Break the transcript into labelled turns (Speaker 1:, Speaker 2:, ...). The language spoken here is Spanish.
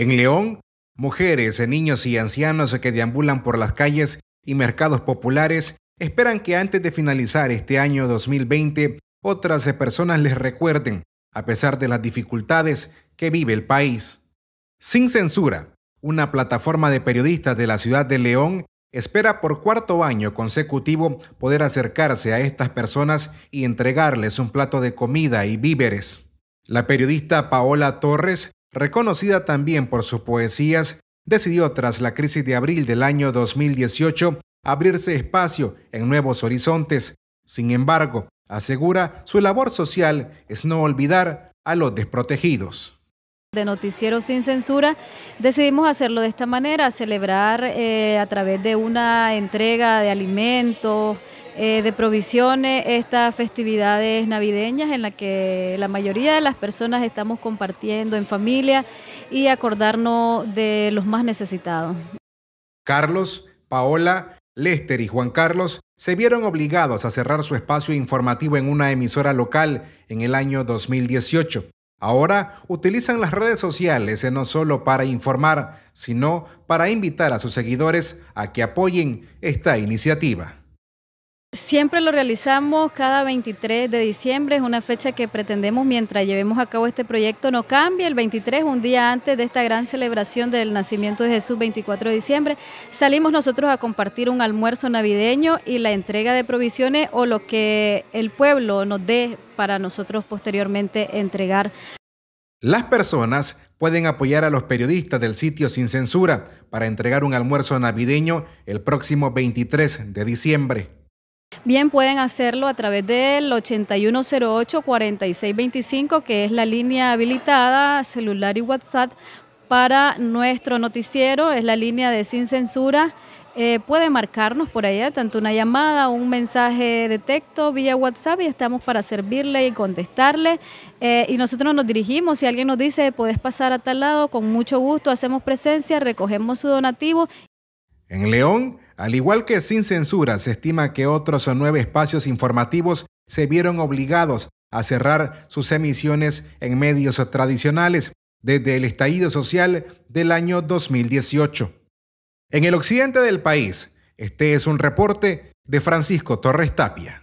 Speaker 1: En León, mujeres, niños y ancianos que deambulan por las calles y mercados populares esperan que antes de finalizar este año 2020 otras personas les recuerden, a pesar de las dificultades que vive el país. Sin censura, una plataforma de periodistas de la ciudad de León espera por cuarto año consecutivo poder acercarse a estas personas y entregarles un plato de comida y víveres. La periodista Paola Torres reconocida también por sus poesías, decidió tras la crisis de abril del año 2018 abrirse espacio en nuevos horizontes. Sin embargo, asegura su labor social es no olvidar a los desprotegidos
Speaker 2: de Noticiero Sin Censura, decidimos hacerlo de esta manera, celebrar eh, a través de una entrega de alimentos, eh, de provisiones estas festividades navideñas en las que la mayoría de las personas estamos compartiendo en familia y acordarnos de los más necesitados.
Speaker 1: Carlos, Paola, Lester y Juan Carlos se vieron obligados a cerrar su espacio informativo en una emisora local en el año 2018. Ahora utilizan las redes sociales no solo para informar, sino para invitar a sus seguidores a que apoyen esta iniciativa.
Speaker 2: Siempre lo realizamos cada 23 de diciembre, es una fecha que pretendemos mientras llevemos a cabo este proyecto no cambie. El 23, un día antes de esta gran celebración del nacimiento de Jesús, 24 de diciembre, salimos nosotros a compartir un almuerzo navideño y la entrega de provisiones o lo que el pueblo nos dé para nosotros posteriormente entregar.
Speaker 1: Las personas pueden apoyar a los periodistas del sitio Sin Censura para entregar un almuerzo navideño el próximo 23 de diciembre.
Speaker 2: Bien, pueden hacerlo a través del 8108-4625, que es la línea habilitada, celular y WhatsApp para nuestro noticiero, es la línea de Sin Censura. Eh, puede marcarnos por allá, tanto una llamada un mensaje de texto vía WhatsApp y estamos para servirle y contestarle. Eh, y nosotros nos dirigimos, si alguien nos dice, puedes pasar a tal lado, con mucho gusto hacemos presencia, recogemos su donativo.
Speaker 1: En León, al igual que sin censura, se estima que otros nueve espacios informativos se vieron obligados a cerrar sus emisiones en medios tradicionales desde el estallido social del año 2018. En el occidente del país, este es un reporte de Francisco Torres Tapia.